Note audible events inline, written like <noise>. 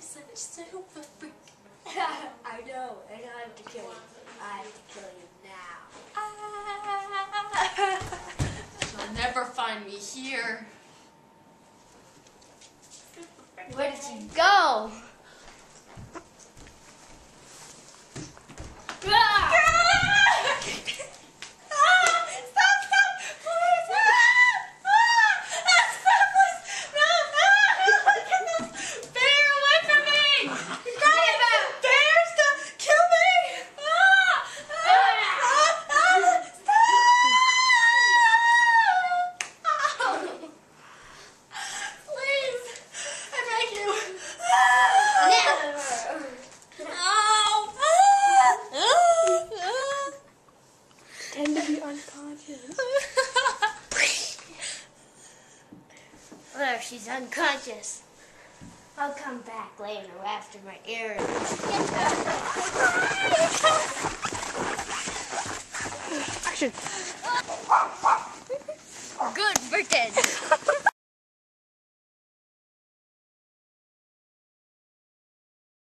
I'm such a super freak. I know, and I have to kill you. I have to kill you now. Ah! <laughs> You'll never find me here. Where did you go? Tend to be unconscious. There, she's unconscious. I'll come back later after my earrings. Action. Good, Britain. <laughs>